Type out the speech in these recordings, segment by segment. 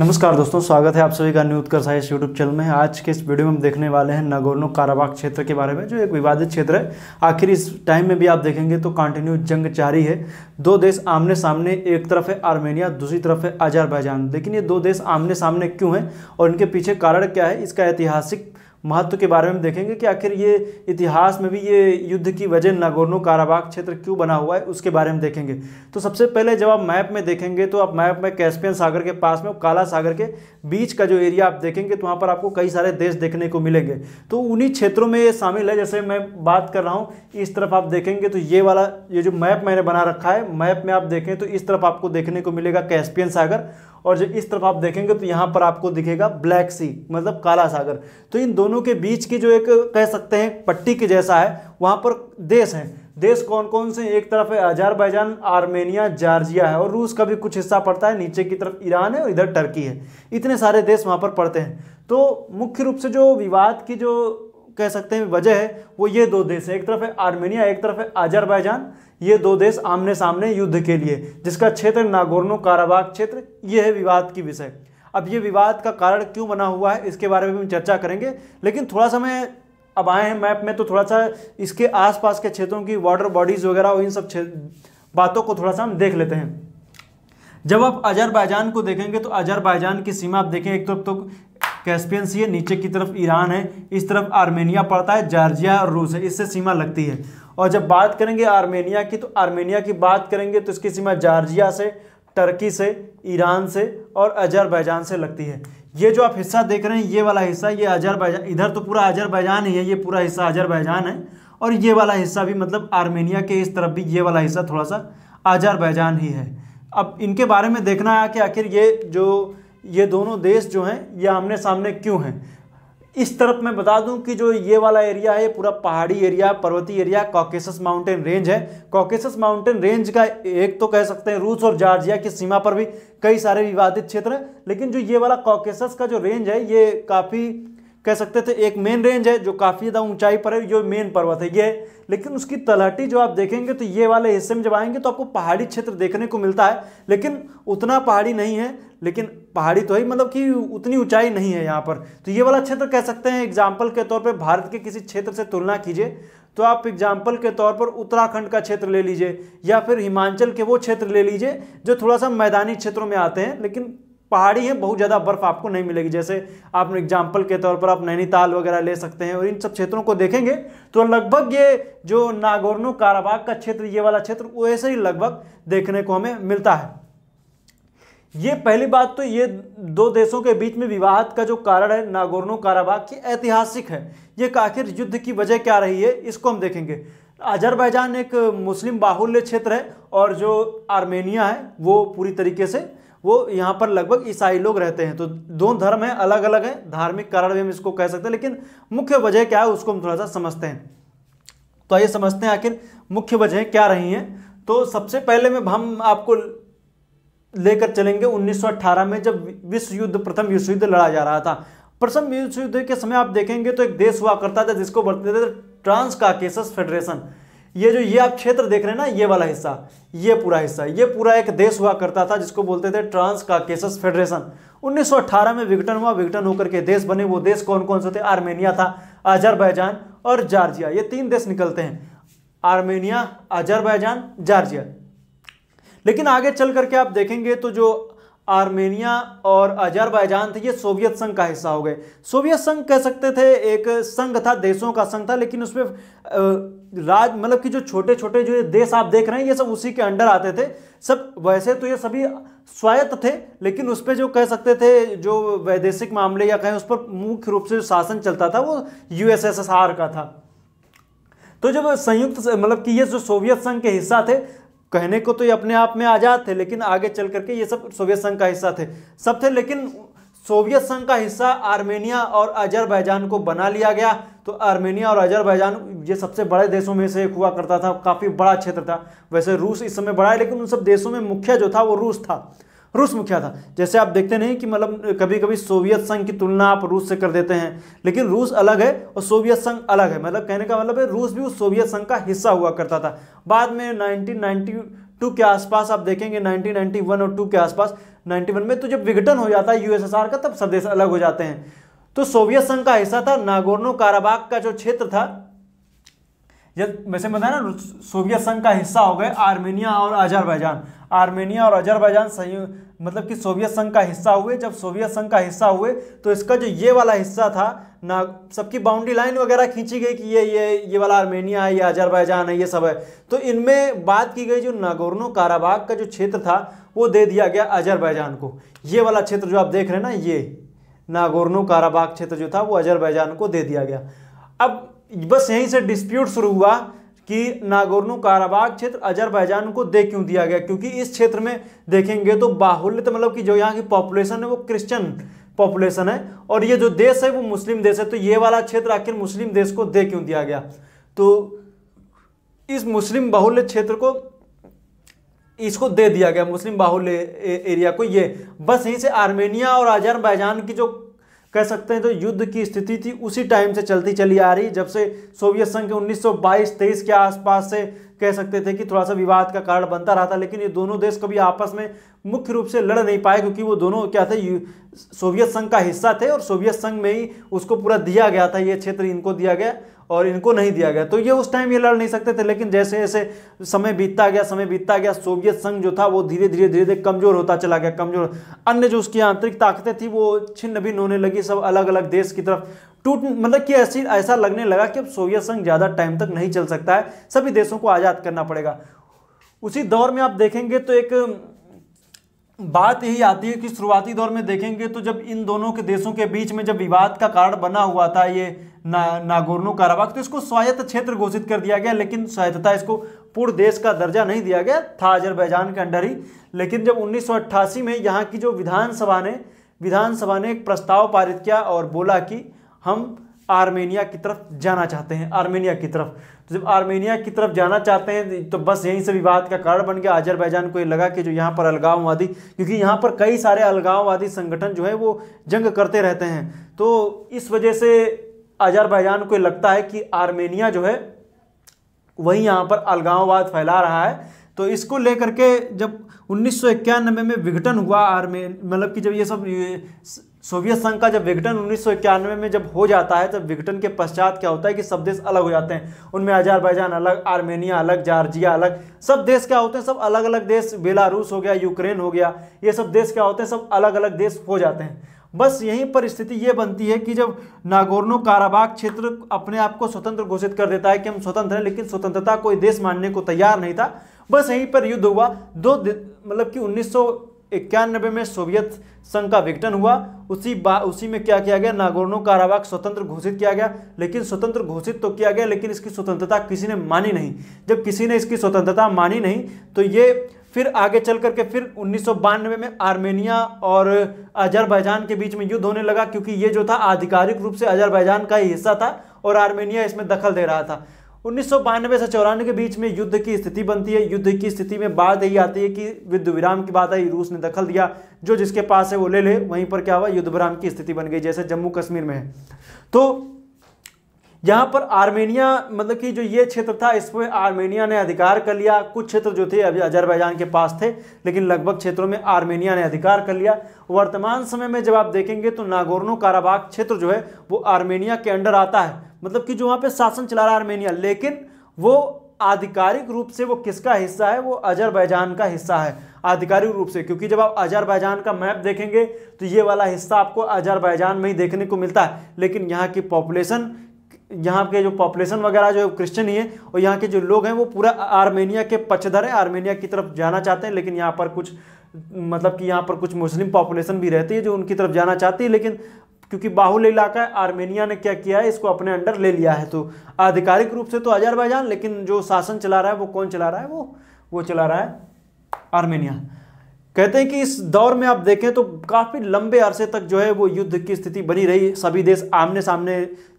नमस्कार दोस्तों, स्वागत है आप सभी का new Utkarsh science YouTube channel में। आज के इस वीडियो में हम देखने वाले हैं नगोर्नो काराबाग क्षेत्र के बारे में, जो एक विवादित क्षेत्र है। आखिर इस टाइम में भी आप देखेंगे तो कंटिन्यू जंग जारी है। दो देश आमने सामने एक तरफ़ है आर्मेनिया, दूसरी तरफ़ है अजरबैजान। लेकिन ये दो देश आमने सामने क्यों हैं और इनके पीछे कारण क्या है, इसका ऐतिहासिक महत्व के बारे में देखेंगे कि आखिर ये इतिहास में भी ये युद्ध की वजह नागोर्नो काराबाग क्षेत्र क्यों बना हुआ है, उसके बारे में देखेंगे। तो सबसे पहले जब आप मैप में देखेंगे तो आप मैप में कैस्पियन सागर के पास में काला सागर के बीच का जो एरिया आप देखेंगे तो वहाँ पर आपको कई सारे देश देखने को मिलेंगे। तो उन्हीं क्षेत्रों में ये शामिल है, जैसे मैं बात कर रहा हूँ, इस तरफ़ आप देखेंगे तो ये वाला, ये जो मैप मैंने बना रखा है, मैप में आप देखें तो इस तरफ़ आपको देखने को मिलेगा कैस्पियन सागर और जब इस तरफ़ आप देखेंगे तो यहाँ पर आपको दिखेगा ब्लैक सी मतलब काला सागर। तो इन दोनों के बीच की जो एक कह सकते हैं, पट्टी के जैसा है, वहाँ पर देश हैं। देश कौन कौन से एक तरफ़ है अजरबैजान, आर्मेनिया, जॉर्जिया है और रूस का भी कुछ हिस्सा पड़ता है, नीचे की तरफ़ ईरान है और इधर टर्की है। इतने सारे देश वहाँ पर पड़ते हैं। तो मुख्य रूप से जो विवाद की जो कह सकते हैं, वजह है, वो ये दो देश है, एक तरफ़ है आर्मेनिया, एक तरफ़ है अजरबैजान ये दो देश आमने सामने युद्ध के लिए, जिसका क्षेत्र नागोर्नो काराबाग क्षेत्र, ये है विवाद की विषय। अब ये विवाद का कारण क्यों बना हुआ है, इसके बारे में हम चर्चा करेंगे, लेकिन थोड़ा सा मैं अब आए हैं मैप में तो थोड़ा सा इसके आसपास के क्षेत्रों की वाटर बॉडीज वगैरह और इन सब बातों को थोड़ा सा हम देख लेते हैं। जब आप अजरबैजान को देखेंगे तो अजरबैजान की सीमा आप देखें, एक तरफ़ तो कैस्पियन सी है, नीचे की तरफ़ ईरान है, इस तरफ़ आर्मेनिया पड़ता है, जॉर्जिया और रूस है, इससे सीमा लगती है। और जब बात करेंगे आर्मेनिया की तो आर्मेनिया की बात करेंगे तो इसकी सीमा जॉर्जिया से, टर्की से, ईरान से और अजरबैजान से लगती है। ये जो आप हिस्सा देख रहे हैं, ये वाला हिस्सा, ये अजरबैजान, इधर तो पूरा अजरबैजान ही है, ये पूरा हिस्सा अजरबैजान है। और ये वाला हिस्सा भी मतलब आर्मेनिया के इस तरफ़ भी ये वाला हिस्सा थोड़ा सा अजरबैजान ही है। अब इनके बारे में देखना है कि आखिर ये जो ये दोनों देश जो हैं, ये आमने सामने क्यों हैं? इस तरफ़ मैं बता दूँ कि जो ये वाला एरिया है पूरा पहाड़ी एरिया, पर्वतीय एरिया कॉकेसस माउंटेन रेंज है। कॉकेसस माउंटेन रेंज का एक तो कह सकते हैं रूस और जॉर्जिया की सीमा पर भी कई सारे विवादित क्षेत्र हैं, लेकिन जो ये वाला कॉकेसस का जो रेंज है, ये काफ़ी कह सकते थे, एक मेन रेंज है जो काफ़ी ज़्यादा ऊंचाई पर है जो मेन पर्वत है ये। लेकिन उसकी तलहटी जो आप देखेंगे तो ये वाले हिस्से में जब आएँगे तो आपको पहाड़ी क्षेत्र देखने को मिलता है। लेकिन उतना पहाड़ी नहीं है, लेकिन पहाड़ी तो ही मतलब कि उतनी ऊंचाई नहीं है यहाँ पर। तो ये वाला क्षेत्र कह सकते हैं एग्ज़ाम्पल के तौर पर भारत के किसी क्षेत्र से तुलना कीजिए तो आप एग्ज़ाम्पल के तौर पर उत्तराखंड का क्षेत्र ले लीजिए, या फिर हिमाचल के वो क्षेत्र ले लीजिए, जो थोड़ा सा मैदानी क्षेत्रों में आते हैं, लेकिन पहाड़ी है, बहुत ज़्यादा बर्फ़ आपको नहीं मिलेगी। जैसे आप एग्ज़ाम्पल के तौर पर आप नैनीताल वगैरह ले सकते हैं और इन सब क्षेत्रों को देखेंगे तो लगभग ये जो नागोर्नो काराबाग का क्षेत्र, ये वाला क्षेत्र वैसे ही लगभग देखने को हमें मिलता है। ये पहली बात तो ये दो देशों के बीच में विवाद का जो कारण है, नागोर्नो काराबाग की ऐतिहासिक है। ये आखिर युद्ध की वजह क्या रही है, इसको हम देखेंगे। अजरबैजान एक मुस्लिम बाहुल्य क्षेत्र है और जो आर्मेनिया है, वो पूरी तरीके से वो यहाँ पर लगभग ईसाई लोग रहते हैं। तो दो धर्म हैं अलग अलग है। धार्मिक कारण भी हम इसको कह सकते हैं, लेकिन मुख्य वजह क्या है उसको हम थोड़ा सा समझते हैं। तो आइए समझते हैं आखिर मुख्य वजह क्या रही हैं। तो सबसे पहले में हम आपको लेकर चलेंगे 1918 में जब विश्व युद्ध, प्रथम विश्व युद्ध लड़ा जा रहा था। प्रथम विश्व युद्ध के समय आप देखेंगे तो एक देश हुआ करता था जिसको बोलते थे ट्रांस काकेसस फेडरेशन। ये जो ये आप क्षेत्र देख रहे हैं ना, ये वाला हिस्सा, ये पूरा हिस्सा, ये पूरा एक देश हुआ करता था जिसको बोलते थे ट्रांस काकेसस फेडरेशन। 1918 में विघटन हुआ, विघटन होकर के देश बने, वो देश कौन कौन से थे? आर्मेनिया था अजरबैजान और जॉर्जिया। ये तीन देश निकलते हैं, आर्मेनिया अजरबैजान जॉर्जिया। लेकिन आगे चल करके आप देखेंगे तो जो आर्मेनिया और अजरबैजान थे, ये सोवियत संघ का हिस्सा हो गए। सोवियत संघ कह सकते थे, एक संघ था, देशों का संघ था, लेकिन उसमें राज मतलब कि जो छोटे छोटे जो देश आप देख रहे हैं, ये सब उसी के अंडर आते थे। सब, वैसे तो ये सभी स्वायत्त थे, लेकिन उस पर जो कह सकते थे, जो वैदेशिक मामले या कहें उस पर मुख्य रूप से शासन चलता था, वो यूएसएसआर का था। तो जब संयुक्त मतलब कि ये जो सोवियत संघ के हिस्सा थे कहने को तो ये अपने आप में आज़ाद थे, लेकिन आगे चल करके ये सब सोवियत संघ का हिस्सा थे। सब थे, लेकिन सोवियत संघ का हिस्सा आर्मेनिया और अजरबैजान को बना लिया गया। तो आर्मेनिया और अजरबैजान ये सबसे बड़े देशों में से एक हुआ करता था, काफ़ी बड़ा क्षेत्र था। वैसे रूस इस समय बड़ा है, लेकिन उन सब देशों में मुख्य जो था वो रूस था। रूस मुखिया था। जैसे आप देखते नहीं कि मतलब कभी कभी सोवियत संघ की तुलना आप रूस से कर देते हैं, लेकिन रूस अलग है और सोवियत संघ अलग है। मतलब कहने का मतलब है रूस भी उस सोवियत संघ का हिस्सा हुआ करता था। बाद में टू के आसपास आप देखेंगे 1991 और टू के आसपास 91 में तो जब विघटन हो जाता है यूएसएसआर का, तब सब अलग हो जाते हैं। तो सोवियत संघ का हिस्सा था नागोर्नो काराबाग का जो क्षेत्र था जब वैसे बताया ना सोवियत संघ का हिस्सा हो गए आर्मेनिया और अजरबैजान आर्मेनिया और अजरबैजान संयुक्त मतलब कि सोवियत संघ का हिस्सा हुए। जब सोवियत संघ का हिस्सा हुए तो इसका जो ये वाला हिस्सा था, ना, सबकी बाउंड्री लाइन वगैरह खींची गई कि ये ये ये वाला आर्मेनिया है, ये अजरबैजान है, ये सब है। तो इनमें बात की गई, जो नागोर्नो काराबाग का जो क्षेत्र था, वो दे दिया गया अजरबैजान को। ये वाला क्षेत्र जो आप देख रहे हैं ना, ये, नागोर्नो काराबाग क्षेत्र जो था, वो अजरबैजान को दे दिया गया। अब बस यहीं से डिस्प्यूट शुरू हुआ कि नागोर्नो काराबाग क्षेत्र अजरबैजान को दे क्यों दिया गया? क्योंकि इस क्षेत्र में देखेंगे तो बाहुल्य तो मतलब कि जो यहाँ की पॉपुलेशन है वो क्रिश्चियन पॉपुलेशन है। और ये जो देश है वो मुस्लिम देश है तो ये वाला क्षेत्र आखिर मुस्लिम देश को दे क्यों दिया गया? तो इस मुस्लिम बाहुल्य क्षेत्र को इसको दे दिया गया, मुस्लिम बाहुल्य एरिया को ये। बस यहीं से आर्मेनिया और अजरबैजान की जो कह सकते हैं तो युद्ध की स्थिति थी, उसी टाइम से चलती चली आ रही, जब से सोवियत संघ के 1922-23 के आसपास से कह सकते थे कि थोड़ा सा विवाद का कारण बनता रहा था, लेकिन ये दोनों देश कभी आपस में मुख्य रूप से लड़ नहीं पाए, क्योंकि वो दोनों क्या थे सोवियत संघ का हिस्सा थे, और सोवियत संघ में ही उसको पूरा दिया गया था, ये क्षेत्र इनको दिया गया। और इनको नहीं दिया गया। तो ये उस टाइम ये लड़ नहीं सकते थे, लेकिन जैसे जैसे समय बीतता गया, समय बीतता गया सोवियत संघ जो था, वो धीरे धीरे धीरे धीरे कमज़ोर होता चला गया, कमज़ोर। अन्य जो उसकी आंतरिक ताकतें थी, वो छिन्न भिन्न होने लगी, सब अलग अलग देश की तरफ़ टूट मतलब कि ऐसी, ऐसा लगने लगा कि अब सोवियत संघ ज़्यादा टाइम तक नहीं चल सकता है, सभी देशों को आज़ाद करना पड़ेगा। उसी दौर में आप देखेंगे तो एक बात यही आती है कि शुरुआती दौर में देखेंगे तो जब इन दोनों के देशों के बीच में जब विवाद का कारण बना हुआ था, ये ना, नागोर्नो काराबाग तो इसको स्वायत्त क्षेत्र घोषित कर दिया गया, लेकिन स्वायत्तता इसको पूर्ण देश का दर्जा नहीं दिया गया, था अजरबैजान के अंडर ही। लेकिन जब उन्नीस सौ अट्ठासी में यहाँ की जो विधानसभा ने विधानसभा ने एक प्रस्ताव पारित किया और बोला कि हम आर्मेनिया की तरफ़ जाना चाहते हैं, आर्मेनिया की तरफ़। तो जब आर्मेनिया की तरफ़ जाना चाहते हैं तो बस यहीं से विवाद का कारण बन गया। अजरबैजान को ये लगा कि जो यहाँ पर अलगाववादी, क्योंकि यहाँ पर कई सारे अलगाववादी संगठन जो है, वो जंग करते रहते हैं। तो इस वजह से अजरबैजान को लगता है कि आर्मेनिया जो है, वही यहाँ पर अलगाववाद फैला रहा है। तो इसको लेकर के जब उन्नीस सौ इक्यानबे में विघटन हुआ आर्मेन मतलब कि जब ये सब सोवियत संघ का जब विघटन उन्नीस सौ इक्यानवे में जब हो जाता है, तब विघटन के पश्चात क्या होता है कि सब देश अलग हो जाते हैं। उनमें अजरबैजान अलग, आर्मेनिया अलग, जार्जिया अलग, सब देश क्या होते हैं, सब अलग अलग देश, बेलारूस हो गया, यूक्रेन हो गया, ये सब देश क्या होते हैं, सब अलग अलग देश हो जाते हैं। बस यहीं पर स्थिति ये बनती है कि जब नागोर्नो काराबाग क्षेत्र अपने आप को स्वतंत्र घोषित कर देता है कि हम स्वतंत्र हैं, लेकिन स्वतंत्रता कोई देश मानने को तैयार नहीं था। बस यहीं पर युद्ध हुआ। दो मतलब कि उन्नीस इक्यानबे में सोवियत संघ का विघटन हुआ। उसी बा, उसी में क्या किया गया? नागोर्नो काराबाग स्वतंत्र घोषित किया गया। लेकिन स्वतंत्र घोषित तो किया गया, लेकिन इसकी स्वतंत्रता किसी ने मानी नहीं। जब किसी ने इसकी स्वतंत्रता मानी नहीं तो ये फिर आगे चल करके फिर उन्नीस सौ बानवे में आर्मेनिया और अजरबैजान के बीच में युद्ध होने लगा, क्योंकि ये जो था आधिकारिक रूप से अजरबैजान का ही हिस्सा था और आर्मेनिया इसमें दखल दे रहा था। उन्नीस सौ बानवे से चौरानवे के बीच में युद्ध की स्थिति बनती है। युद्ध की स्थिति में बात यही आती है कि युद्ध विराम की बात आई, रूस ने दखल दिया। जो जिसके पास है वो ले ले, वहीं पर क्या हुआ, युद्ध विराम की स्थिति बन गई, जैसे जम्मू कश्मीर में है। तो यहाँ पर आर्मेनिया मतलब कि जो ये क्षेत्र था इस पर आर्मेनिया ने अधिकार कर लिया। कुछ क्षेत्र जो थे, अभी अजरबैजान के पास थे, लेकिन लगभग क्षेत्रों में आर्मेनिया ने अधिकार कर लिया। वर्तमान समय में जब आप देखेंगे तो नागोर्नो काराबाग क्षेत्र जो है, वो आर्मेनिया के अंडर आता है। मतलब कि जो वहाँ पर शासन चला रहा है आर्मेनिया, लेकिन वो आधिकारिक रूप से वो किसका हिस्सा है? वो अजरबैजान का हिस्सा है, आधिकारिक रूप से। क्योंकि जब आप अजरबैजान का मैप देखेंगे तो ये वाला हिस्सा आपको अजरबैजान में ही देखने को मिलता है। लेकिन यहाँ की पॉपुलेशन यहाँ के जो पॉपुलेशन वगैरह जो क्रिश्चियन ही है और यहाँ के जो लोग हैं वो पूरा आर्मेनिया के पक्षधर है। आर्मेनिया की तरफ़ जाना चाहते हैं, लेकिन यहाँ पर कुछ मतलब कि यहाँ पर कुछ मुस्लिम पॉपुलेशन भी रहती है जो उनकी तरफ़ जाना चाहती है, लेकिन क्योंकि बाहुल इलाका है आर्मेनिया ने क्या किया है, इसको अपने अंडर ले लिया है। तो आधिकारिक रूप से तो अजरबैजान, लेकिन जो शासन चला रहा है, वो कौन चला रहा है? वो वो चला रहा है आर्मेनिया कहते हैं कि इस दौर में आप देखें तो काफ़ी लंबे अरसे तक जो है वो युद्ध की स्थिति बनी रही। सभी देश आमने सामने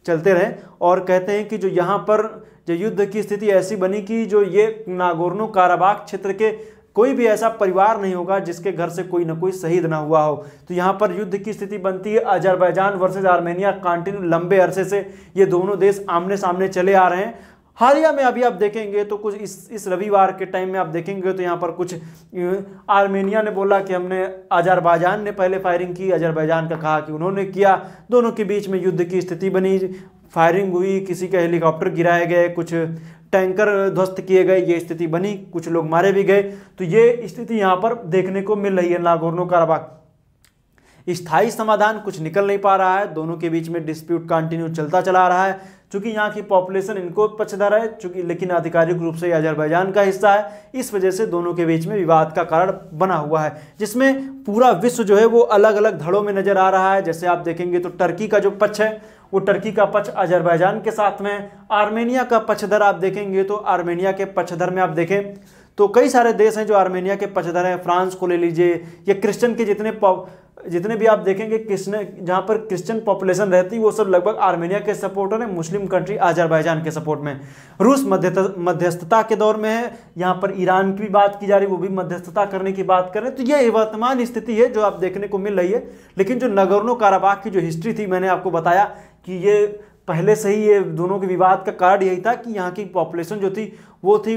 चलते रहे और कहते हैं कि जो यहाँ पर जो युद्ध की स्थिति ऐसी बनी कि जो ये नागोर्नो काराबाग क्षेत्र के कोई भी ऐसा परिवार नहीं होगा जिसके घर से कोई ना कोई शहीद ना हुआ हो। तो यहाँ पर युद्ध की स्थिति बनती है। अजरबैजान वर्सेज आर्मेनिया कंटिन्यू लंबे अरसे से ये दोनों देश आमने सामने चले आ रहे हैं। हालिया में अभी आप देखेंगे तो कुछ इस इस रविवार के टाइम में आप देखेंगे तो यहाँ पर कुछ आर्मेनिया ने बोला कि हमने अजरबैजान ने पहले फायरिंग की, अजरबैजान का कहा कि उन्होंने किया। दोनों के बीच में युद्ध की स्थिति बनी, फायरिंग हुई, किसी के हेलीकॉप्टर गिराए गए, कुछ टैंकर ध्वस्त किए गए, ये स्थिति बनी, कुछ लोग मारे भी गए। तो ये स्थिति यहाँ पर देखने को मिल रही है नागोर्नो काराबाग स्थायी समाधान कुछ निकल नहीं पा रहा है, दोनों के बीच में डिस्प्यूट कंटिन्यू चलता चला रहा है। चूँकि यहाँ की पॉपुलेशन इनको पक्षधर है, चूँकि लेकिन आधिकारिक रूप से अजरबैजान का हिस्सा है, इस वजह से दोनों के बीच में विवाद का कारण बना हुआ है, जिसमें पूरा विश्व जो है वो अलग अलग धड़ों में नज़र आ रहा है। जैसे आप देखेंगे तो टर्की का जो पक्ष है, वो टर्की का पक्ष अजरबैजान के साथ में आर्मेनिया का पक्षधर आप देखेंगे तो आर्मेनिया के पक्षधर में आप देखें तो कई सारे देश हैं जो आर्मेनिया के पक्षधर हैं, फ्रांस को ले लीजिए, या क्रिश्चियन के जितने जितने भी आप देखेंगे क्रिश्चियन जहाँ पर क्रिश्चियन पॉपुलेशन रहती है, वो सब लगभग आर्मेनिया के सपोर्टर हैं, मुस्लिम कंट्री अजरबैजान के सपोर्ट में। रूस मध्य मध्यस्थता के दौर में है, यहाँ पर ईरान की भी बात की जा रही है, वो भी मध्यस्थता करने की बात कर रहे हैं। तो ये वर्तमान स्थिति है, जो आप देखने को मिल रही है, लेकिन जो नगरनो काराबाग की जो हिस्ट्री थी, मैंने आपको बताया कि ये पहले से ही ये दोनों के विवाद का कारण यही था कि यहाँ की पॉपुलेशन जो थी, वो थी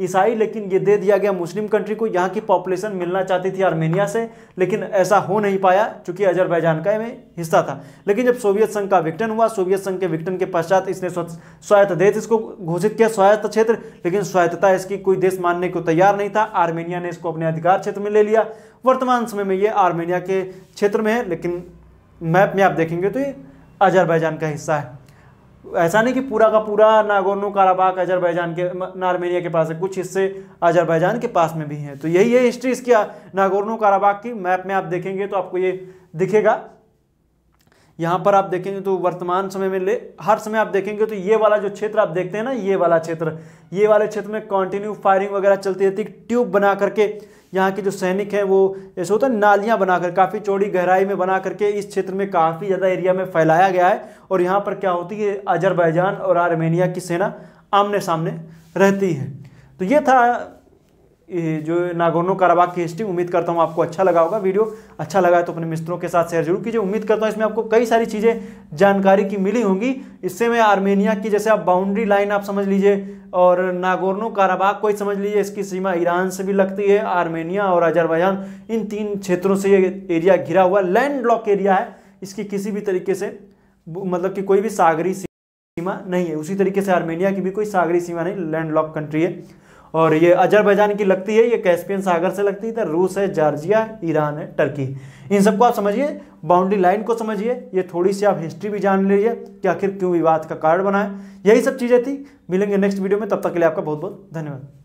ईसाई, लेकिन ये दे दिया गया मुस्लिम कंट्री को यहाँ की पॉपुलेशन मिलना चाहती थी आर्मेनिया से, लेकिन ऐसा हो नहीं पाया, चूँकि अजरबैजान का में हिस्सा था। लेकिन जब सोवियत संघ का विघटन हुआ सोवियत संघ के विघटन के पश्चात इसने स्वायत्त देश इसको घोषित किया, स्वायत्त क्षेत्र, लेकिन स्वायत्तता इसकी कोई देश मानने को तैयार नहीं था। आर्मेनिया ने इसको अपने अधिकार क्षेत्र में ले लिया। वर्तमान समय में ये आर्मेनिया के क्षेत्र में है, लेकिन मैप में आप देखेंगे तो ये अजरबैजान का हिस्सा है। ऐसा नहीं कि पूरा का पूरा नागोर्नो काराबाग अजरबैजान के आर्मेनिया के पास है, कुछ हिस्से अजरबैजान के पास में भी हैं। तो यही है हिस्ट्री इसकी नागोर्नो काराबाग की मैप में आप देखेंगे तो आपको ये दिखेगा। यहाँ पर आप देखेंगे तो वर्तमान समय में ले, हर समय आप देखेंगे तो ये वाला जो क्षेत्र आप देखते हैं ना, ये वाला क्षेत्र, ये वाले क्षेत्र में कंटिन्यू फायरिंग वगैरह चलती रहती है ट्यूब बना करके यहाँ के जो सैनिक हैं, वो, ऐसे होता है, नालियाँ बनाकर, काफ़ी चौड़ी गहराई में बना करके इस क्षेत्र में काफ़ी ज़्यादा एरिया में फैलाया गया है और यहाँ पर क्या होती है, अजरबैजान और आर्मेनिया की सेना आमने सामने रहती है। तो ये था जो नागोनो काराबाग की हिस्ट्री उम्मीद करता हूँ आपको अच्छा लगा होगा वीडियो। अच्छा लगा तो अपने मित्रों के साथ शेयर ज़रूर कीजिए। उम्मीद करता हूँ इसमें आपको कई सारी चीज़ें, जानकारी की मिली होंगी। इससे मैं आर्मेनिया की, जैसे आप बाउंड्री लाइन आप समझ लीजिए, और नागोर्नो काराबाग को ही समझ लीजिए, इसकी सीमा ईरान से भी लगती है, आर्मेनिया और अजरबैजान, इन तीन क्षेत्रों से ये एरिया घिरा हुआ लैंड लॉक एरिया है। इसकी किसी भी तरीके से मतलब कि कोई भी सागरी सीमा नहीं है। उसी तरीके से आर्मेनिया की भी कोई सागरी सीमा नहीं लैंड लॉक कंट्री है। और ये अजरबैजान की लगती है, ये कैस्पियन सागर से लगती है रूस है, जॉर्जिया, ईरान है, टर्की। इन सबको आप समझिए, बाउंड्री लाइन को समझिए, ये थोड़ी सी आप हिस्ट्री भी जान लीजिए कि आखिर क्यों विवाद का कारण बना है। यही सब चीज़ें थी। मिलेंगे नेक्स्ट वीडियो में, तब तक के लिए आपका बहुत बहुत धन्यवाद।